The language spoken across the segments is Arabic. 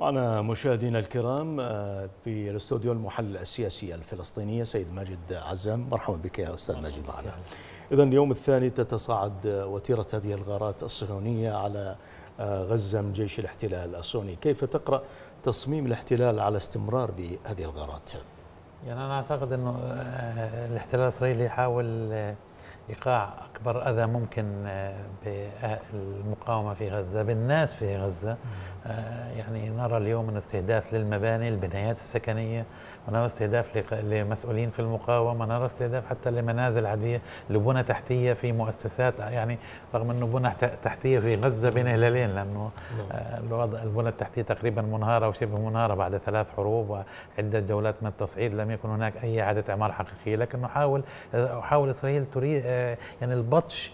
معنا مشاهدينا الكرام في الاستوديو المحلل السياسي الفلسطيني سيد ماجد عزام. مرحبا بك يا أستاذ ماجد معنا. اذا اليوم الثاني تتصاعد وتيرة هذه الغارات الصهيونية على غزة من جيش الاحتلال الصهيوني. كيف تقرأ تصميم الاحتلال على استمرار بهذه الغارات؟ يعني أنا أعتقد إنه الاحتلال الإسرائيلي يحاول إيقاع أكبر أذى ممكن بالمقاومة في غزة بالناس في غزة. يعني نرى اليوم من استهداف للمباني البنايات السكنية ونرى استهداف لمسؤولين في المقاومة نرى استهداف حتى لمنازل عادية لبنى تحتية في مؤسسات يعني رغم إنه بنى تحتية في غزة بين هلالين لأنه الوضع البنى التحتية تقريبا منهارة وشبه منهارة بعد ثلاث حروب وعدة جولات من التصعيد لم يكن هناك أي إعادة إعمار حقيقية لكن نحاول حاول إسرائيل تريد يعني البطش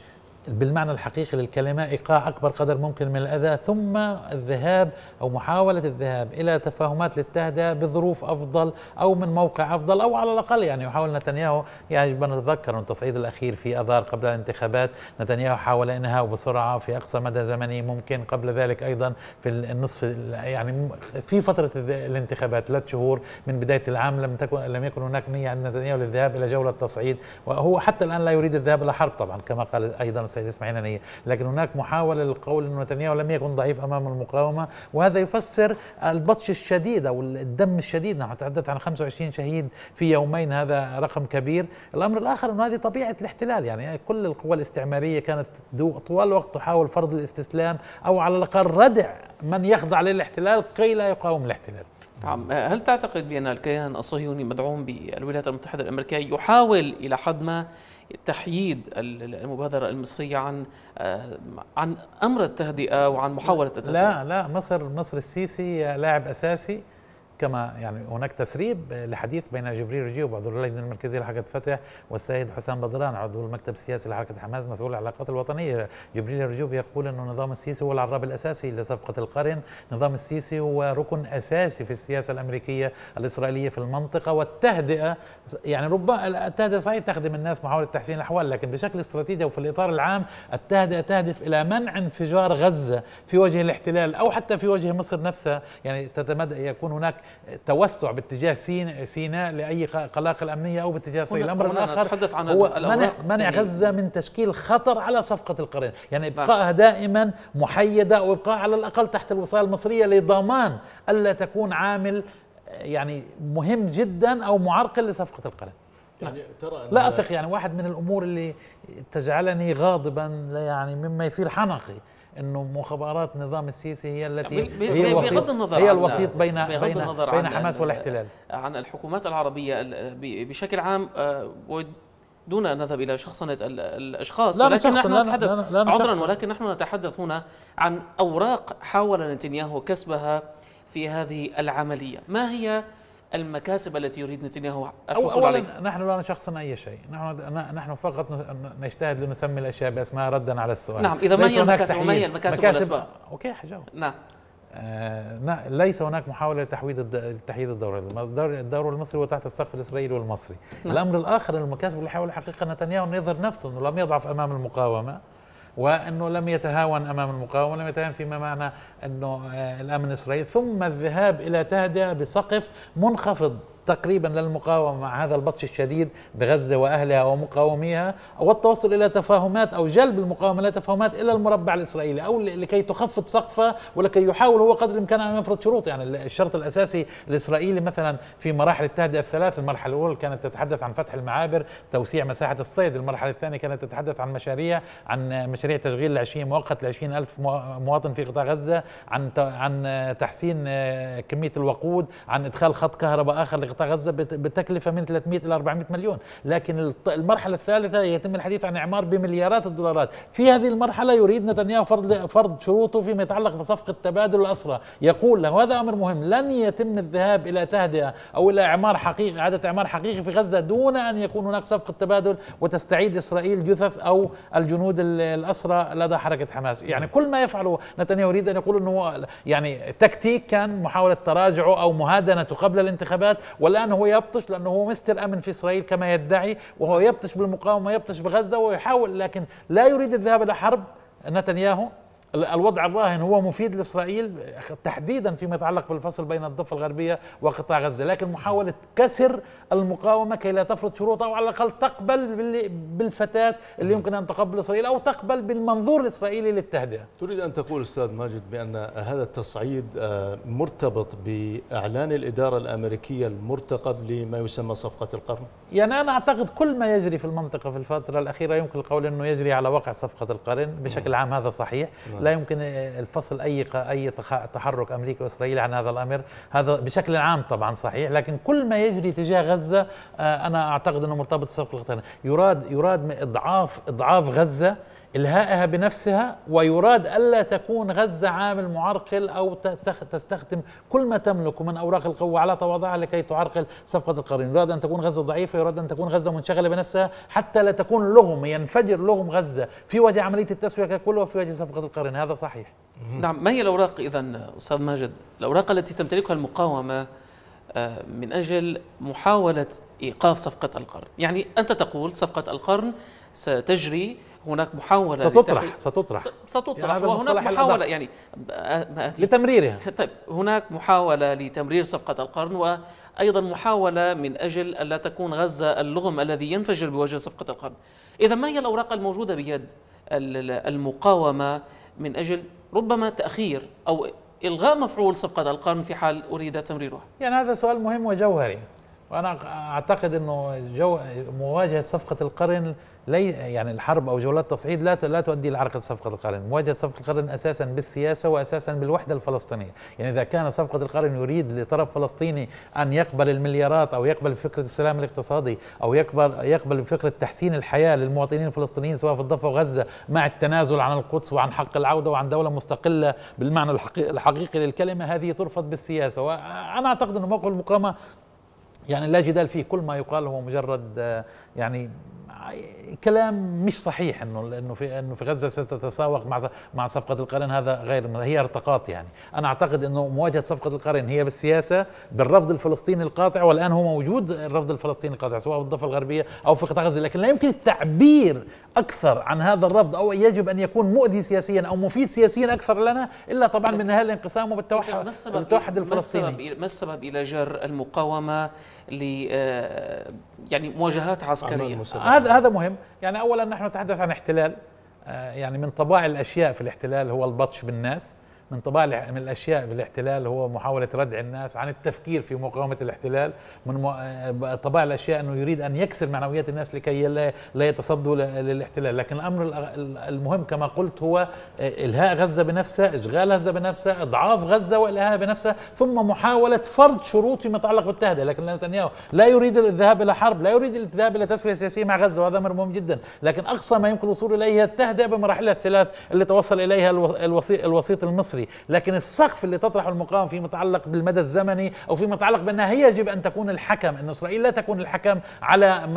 بالمعنى الحقيقي للكلمة إيقاع أكبر قدر ممكن من الأذى ثم الذهاب أو محاولة الذهاب إلى تفاهمات للتهدئة بظروف أفضل أو من موقع أفضل أو على الأقل يعني يحاول نتنياهو. يعني بنتذكر التصعيد الأخير في أذار قبل الانتخابات نتنياهو حاول إنهاء بسرعة في أقصى مدى زمني ممكن قبل ذلك أيضا في النصف يعني في فترة الانتخابات ثلاث شهور من بداية العام لم تكن لم يكن هناك نية عند نتنياهو للذهاب إلى جولة تصعيد وهو حتى الآن لا يريد الذهاب إلى حرب طبعا كما قال أيضا السيد إسماعيل هنيه لكن هناك محاولة للقول أن نتنياهو لم يكن ضعيف أمام المقاومة وهذا يفسر البطش الشديد أو الدم الشديد. نحن نتحدث عن 25 شهيد في يومين هذا رقم كبير. الأمر الآخر أنه هذه طبيعة الاحتلال يعني كل القوى الاستعمارية كانت طوال الوقت تحاول فرض الاستسلام أو على الأقل ردع من يخضع للاحتلال كي لا يقاوم الاحتلال. نعم. هل تعتقد بأن الكيان الصهيوني مدعوم بالولايات المتحدة الأمريكية يحاول إلى حد ما تحييد المبادرة المصرية عن عن أمر التهدئة وعن محاولة التهدئة؟ لا لا مصر مصر السيسي لاعب أساسي. كما يعني هناك تسريب لحديث بين جبريل رجيب عضو اللجنه المركزيه لحركه فتح والسيد حسام بدران عضو المكتب السياسي لحركة حماس مسؤول العلاقات الوطنية. جبريل رجيب يقول إنه نظام السيسي هو العراب الأساسي لصفقة القرن. نظام السيسي هو ركن أساسي في السياسة الأمريكية الإسرائيلية في المنطقة والتهدئة. يعني ربما التهدئة صحيح تخدم الناس محاوله تحسين الأحوال لكن بشكل استراتيجي وفي الإطار العام التهدئة تهدف إلى منع انفجار غزة في وجه الاحتلال أو حتى في وجه مصر نفسها. يعني تتمدى يكون هناك توسع باتجاه سيناء لأي قلاقل امنيه أو باتجاه اسرائيل الأمر الآخر عن هو منع, منع غزة من تشكيل خطر على صفقة القرن يعني ابقائها دائما محيدة وإبقاء على الأقل تحت الوصاية المصرية لضمان ألا تكون عامل يعني مهم جدا أو معرقل لصفقة القرن يعني ترى لا اثق يعني واحد من الأمور اللي تجعلني غاضبا يعني مما يثير حنقي. إنه مخابرات نظام السيسي هي التي هي الوسيط النظر هي الوسيط بين بين, النظر بين حماس والاحتلال. عن الحكومات العربية بشكل عام دون أن نذهب إلى شخصنه الأشخاص لا ولكن نحن نتحدث عذرا ولكن نحن نتحدث هنا عن أوراق حاول نتنياهو كسبها في هذه العملية. ما هي المكاسب التي يريد نتنياهو الحصول عليها. نحن لا نشخصن أي شيء. نحن نحن فقط نجتهد لنسمي الأشياء باسمها ردا على السؤال. نعم إذا ما هي المكاسب؟ وما هي المكاسب والأسباب؟ أوكي حجاوب. نعم. آه ليس هناك محاولة لتحويد تحييد الدور الدور المصري هو تحت السقف الإسرائيلي والمصري. نعم. الأمر الآخر المكاسب اللي حاول حقيقة نتنياهو أن يظهر نفسه أنه لم يضعف أمام المقاومة. وأنه لم يتهاون أمام المقاومة لم يتهاون فيما معنى أنه الأمن الاسرائيلي ثم الذهاب إلى تهدئة بسقف منخفض. تقريبا للمقاومة مع هذا البطش الشديد بغزة وأهلها ومقاوميها والتوصل إلى تفاهمات أو جلب المقاومة إلى تفاهمات إلى المربع الإسرائيلي أو لكي تخفض سقفه ولكي يحاول هو قدر الإمكان أن يفرض شروط. يعني الشرط الأساسي الإسرائيلي مثلا في مراحل التهدئة الثلاث المرحلة الأولى كانت تتحدث عن فتح المعابر توسيع مساحة الصيد. المرحلة الثانية كانت تتحدث عن مشاريع عن مشاريع تشغيل العشرين مؤقت ل ألف مواطن في قطاع غزة عن عن تحسين كمية الوقود عن إدخال خط كهرباء آخر قطاع غزة بتكلفة من 300 إلى 400 مليون، لكن المرحلة الثالثة يتم الحديث عن إعمار بمليارات الدولارات، في هذه المرحلة يريد نتنياهو فرض فرض شروطه فيما يتعلق بصفقة تبادل الأسرى، يقول له هذا أمر مهم، لن يتم الذهاب إلى تهدئة أو إلى إعمار حقيقي إعادة إعمار حقيقي في غزة دون أن يكون هناك صفقة تبادل وتستعيد إسرائيل جثث أو الجنود الأسرى لدى حركة حماس، يعني كل ما يفعله نتنياهو يريد أن يقول إنه يعني تكتيك كان محاولة تراجعه أو مهادنته قبل الانتخابات والآن هو يبطش لأنه هو مستر أمن في إسرائيل كما يدعي وهو يبطش بالمقاومة يبطش بغزة ويحاول لكن لا يريد الذهاب إلى حرب. نتنياهو الوضع الراهن هو مفيد لإسرائيل تحديدا فيما يتعلق بالفصل بين الضفة الغربية وقطاع غزة، لكن محاولة كسر المقاومة كي لا تفرض شروطها أو على الأقل تقبل بالفتاة اللي يمكن أن تقبل إسرائيل أو تقبل بالمنظور الإسرائيلي للتهدئة. تريد أن تقول أستاذ ماجد بأن هذا التصعيد آه، مرتبط بإعلان الإدارة الأمريكية المرتقب لما يسمى صفقة القرن؟ يعني أنا أعتقد كل ما يجري في المنطقة في الفترة الأخيرة يمكن القول أنه يجري على وقع صفقة القرن، بشكل عام هذا صحيح، نعم. لا يمكن الفصل أي أي تحرك امريكي وإسرائيل عن هذا الأمر. هذا بشكل عام طبعا صحيح لكن كل ما يجري تجاه غزة آه، أنا أعتقد إنه مرتبط بصفقه يراد يراد إضعاف إضعاف غزة إلهائها بنفسها ويراد ألا تكون غزة عامل معرقل أو تستخدم كل ما تملك من أوراق القوة على تواضعها لكي تعرقل صفقة القرن يراد أن تكون غزة ضعيفة يراد أن تكون غزة منشغلة بنفسها حتى لا تكون لغم ينفجر لغم غزة في وجه عملية التسوية ككل وفي وجه صفقة القرن هذا صحيح. نعم ما هي الأوراق إذا أستاذ ماجد؟ الأوراق التي تمتلكها المقاومة آه، من أجل محاولة إيقاف صفقة القرن. يعني أنت تقول صفقة القرن ستجري هناك محاولة ستطرح ستطرح. ستطرح. يعني وهناك محاولة يعني لتمريرها. طيب هناك محاولة لتمرير صفقة القرن وأيضا محاولة من أجل ألا تكون غزة اللغم الذي ينفجر بوجه صفقة القرن. إذا ما هي الأوراق الموجودة بيد المقاومة من أجل ربما تأخير أو إلغاء مفعول صفقة القرن في حال أريد تمريرها؟ يعني هذا سؤال مهم وجوهري. وأنا أعتقد أنه جو مواجهة صفقة القرن لي يعني الحرب أو جولات التصعيد لا لا تؤدي إلى عرقله صفقة القرن، مواجهة صفقة القرن أساسا بالسياسة واساسا بالوحدة الفلسطينية، يعني إذا كان صفقة القرن يريد لطرف فلسطيني أن يقبل المليارات أو يقبل فكرة السلام الاقتصادي أو يقبل يقبل فكرة تحسين الحياة للمواطنين الفلسطينيين سواء في الضفة وغزة مع التنازل عن القدس وعن حق العودة وعن دولة مستقلة بالمعنى الحقيقي للكلمة هذه ترفض بالسياسة، وأنا أعتقد ان موقف المقاومة يعني لا جدال فيه. كل ما يقال هو مجرد يعني كلام مش صحيح إنه إنه في إنه في غزة ستتساوق مع مع صفقة القرن هذا غير هي ارتقاط يعني. أنا أعتقد إنه مواجهة صفقة القرن هي بالسياسة بالرفض الفلسطيني القاطع والآن هو موجود الرفض الفلسطيني القاطع سواء بالضفة الغربية أو في قطاع غزة. لكن لا يمكن التعبير أكثر عن هذا الرفض أو يجب أن يكون مؤذي سياسيا أو مفيد سياسيا أكثر لنا إلا طبعا من نهايه الانقسام وبالتوحد التوحد الفلسطيني. ما السبب إلى جر المقاومة ل آه، يعني مواجهات عسكرية؟ هذا هذا مهم. يعني اولا نحن نتحدث عن احتلال آه، يعني من طبائع الأشياء في الاحتلال هو البطش بالناس. من طباع من الأشياء في الاحتلال هو محاولة ردع الناس عن التفكير في مقاومة الاحتلال من آه، طباع الأشياء أنه يريد أن يكسر معنويات الناس لكي لا يتصدوا للاحتلال. لكن الأمر المهم كما قلت هو آه، إلهاء غزة بنفسها إشغال غزة بنفسها إضعاف غزة وإلهاء بنفسها ثم محاولة فرض شروط فيما يتعلق بالتهدئة. لكن نتنياهو لا يريد الذهاب إلى حرب لا يريد الذهاب إلى تسوية سياسية مع غزة وهذا أمر مهم جدا. لكن أقصى ما يمكن الوصول إليه التهدئة بمراحلها الثلاث اللي توصل إليها الوسيط المصري. المصري لكن السقف اللي تطرحه المقاومة فيما يتعلق بالمدى الزمني أو فيما يتعلق بأنها هي يجب أن تكون الحكم أن إسرائيل لا تكون الحكم على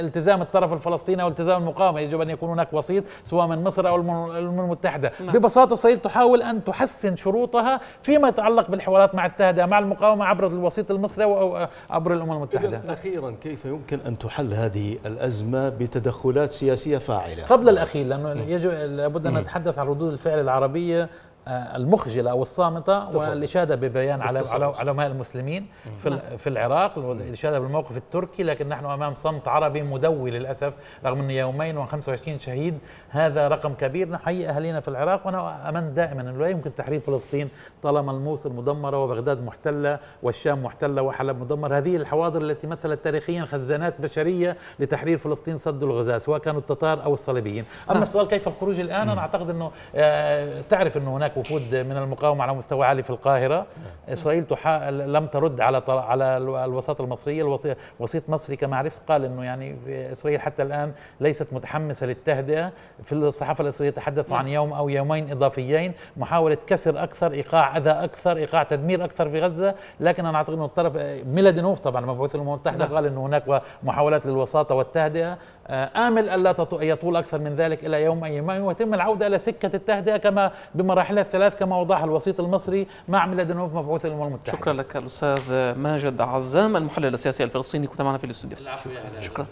التزام الطرف الفلسطيني أو التزام المقاومة. يجب أن يكون هناك وسيط سواء من مصر أو الأمم المتحدة. نعم. ببساطة إسرائيل تحاول أن تحسن شروطها فيما يتعلق بالحوارات مع التهدئة مع المقاومة عبر الوسيط المصري أو عبر الأمم المتحدة. أخيرا كيف يمكن أن تحل هذه الأزمة بتدخلات سياسية فاعلة؟ قبل الأخير لأنه يجب لابد أن نتحدث عن ردود الفعل العربية آه، المخجلة أو الصامتة والإشادة ببيان على علماء المسلمين في نعم. في العراق والإشادة بالموقف التركي لكن نحن أمام صمت عربي مدوي للأسف رغم أن يومين و25 شهيد هذا رقم كبير. نحيي أهالينا في العراق وأنا أمن دائما أنه لا يمكن تحرير فلسطين طالما الموصل مدمرة وبغداد محتلة والشام محتلة وحلب مدمر. هذه الحواضر التي مثلت تاريخيا خزانات بشرية لتحرير فلسطين سد الغزاة سواء كانوا التتار أو الصليبيين. أما نعم. السؤال كيف الخروج الآن؟ أنا أعتقد أنه آه، تعرف أنه هناك وفود من المقاومه على مستوى عالي في القاهره اسرائيل تحا... لم ترد على على الوساطه المصريه الوسيط وسيط مصري كما عرفت قال انه يعني اسرائيل حتى الان ليست متحمسه للتهدئه في الصحافه الاسرائيليه تحدثوا عن. يوم أو يومين اضافيين محاوله كسر أكثر ايقاع اذى أكثر ايقاع تدمير أكثر في غزه لكن أنا اعتقد انه الطرف ميلادينوف طبعا مبعوث الامم المتحده. قال انه هناك محاولات للوساطه والتهدئه آمل ألا يطول أكثر من ذلك إلى يوم أي يوم ويتم العودة إلى سكة التهدئة كما بمراحلها الثلاث كما وضعها الوسيط المصري مع ميلادينوف مبعوث الأمم المتحدة شكرا لك الأستاذ ماجد عزام المحلل السياسي الفلسطيني كنت معنا في الاستوديو. شكرا.